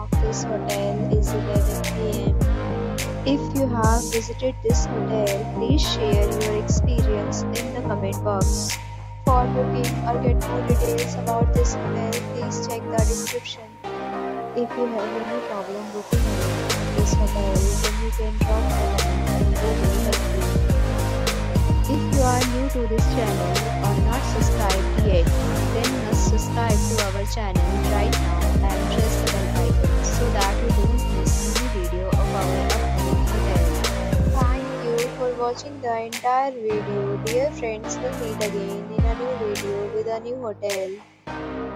of this hotel is 11 pm. If you have visited this hotel, please share your experience in the comment box. For booking or get more details about this hotel, please check the description. If you have any problem booking this hotel, then you can drop a and we will help you. If you are new to this channel or not subscribed yet, then must subscribe to our channel right now watching the entire video. Dear friends, we'll meet again in a new video with a new hotel.